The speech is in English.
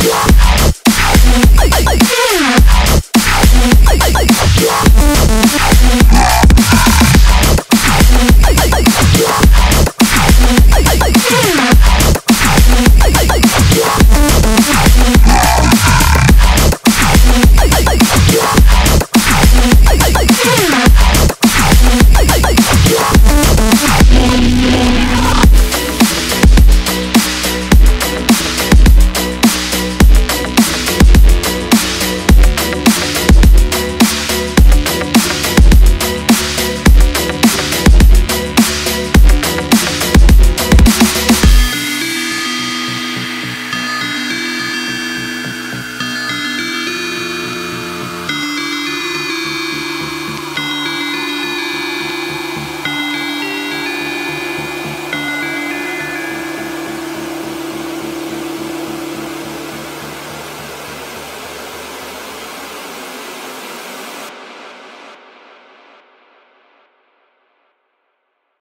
Yeah.